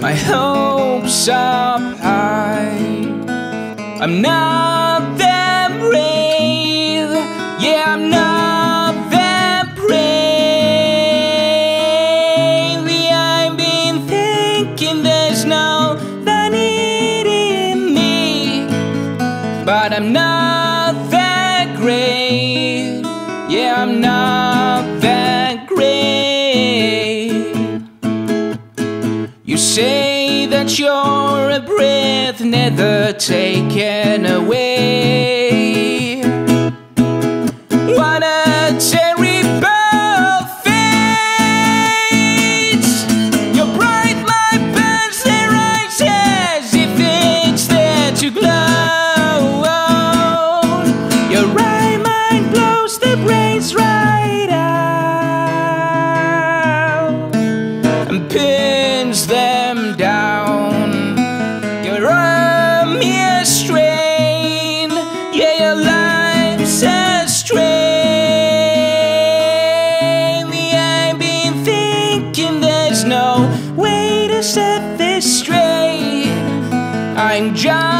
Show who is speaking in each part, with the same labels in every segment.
Speaker 1: my hopes up high. I'm not that brave, yeah, I'm not that brave. I've been thinking there's no vanity in me, but I'm not that great, yeah, I'm not that you're a breath never taken away.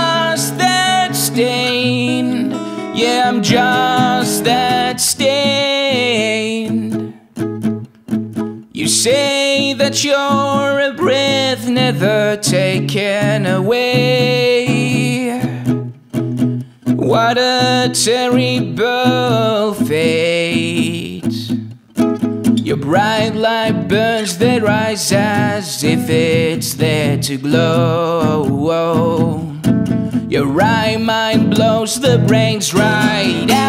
Speaker 1: Just that stain, yeah, I'm just that stain. You say that you're a breath never taken away. What a terrible fate. Your bright light burns their eyes as if it's there to glow. Your right mind blows the brains right out.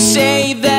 Speaker 1: Say that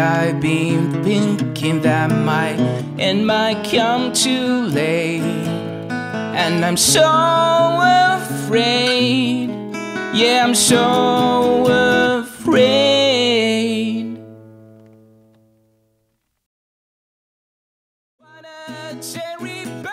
Speaker 1: I've been thinking that my end might come too late. And I'm so afraid. Yeah, I'm so afraid. A terrible